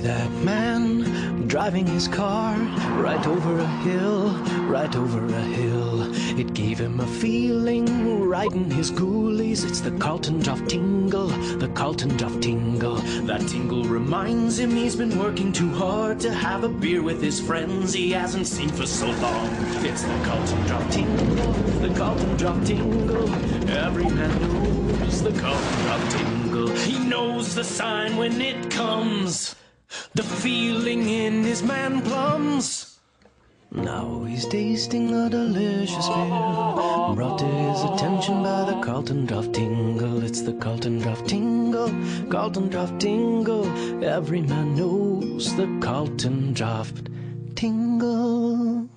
that man driving his car right over a hill, right over a hill. It gave him a feeling in his ghoulies. It's the Carlton Drop tingle, the Carlton Drop tingle. That tingle reminds him he's been working too hard to have a beer with his friends he hasn't seen for so long. It's the Carlton Drop tingle, the Carlton Drop tingle. Every man knows the Carlton Drop tingle. He knows the sign when it comes. The feeling in his man plums. Now he's tasting a delicious beer. Brought to his attention by the Carlton Draught Tingle. It's the Carlton Draught Tingle, Carlton Draught Tingle. Every man knows the Carlton Draught Tingle